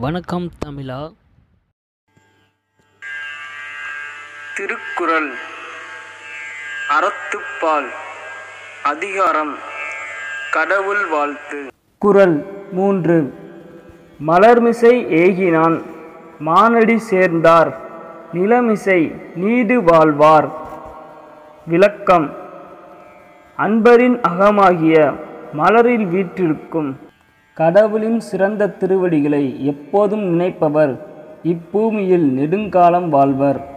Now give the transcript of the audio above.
வணக்கம் தமிழா. திருக்குறள் அறத்துப்பால் அதிகாரம் கடவுள் வாழ்த்து. குறள் மூன்று. மலர்மிசை ஏகினான் மானடி சேர்ந்தார் நிலமிசை நீடு வாழ்வார். விளக்கம் அன்பரின் அகமாகிய மலரில் வீற்றிருக்கும். கடவுளின் சிறந்த திருவடிகளை எப்போதும் நினைப்பவர். இப்பூமியில் நெடுங்காலம் வாழ்வர்.